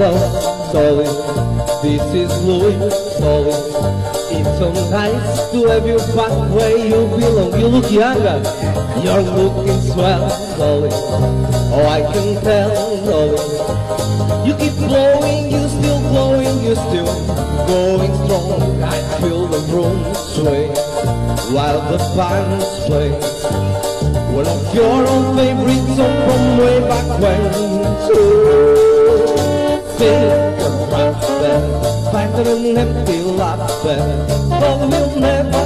Zoe. This is Louis, Zoe. It's so nice to have you back where you belong. You look younger, you're looking swell, Zoe. Oh, I can tell, Zoe. You keep glowing, you still glowing, you still going strong. I feel the room sway while the bands play. One of your old favorite songs from way back when. Think about that, find an empty lot there. But we'll never go